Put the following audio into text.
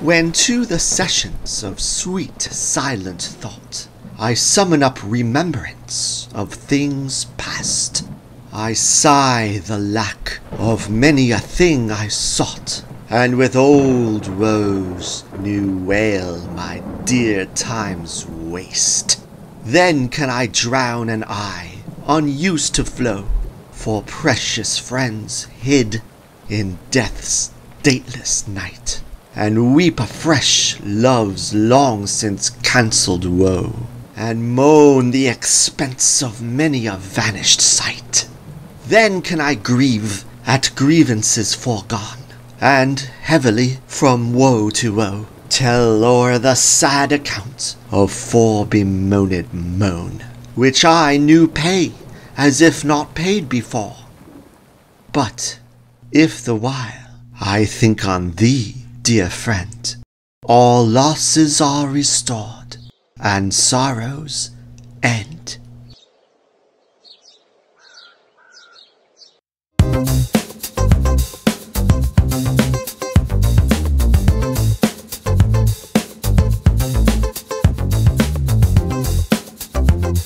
when to the sessions of sweet silent thought I summon up remembrance of things past, I sigh the lack of many a thing I sought, and with old woes new wail my dear time's waste. Then can I drown an eye unused to flow for precious friends hid in death's dateless night, and weep afresh love's long since cancelled woe, and moan the expense of many a vanished sight. Then can I grieve at grievances foregone, and heavily from woe to woe tell o'er the sad account of fore bemoaned moan, which I new pay as if not paid before. But if the while I think on thee, dear friend, all losses are restored, and sorrows end.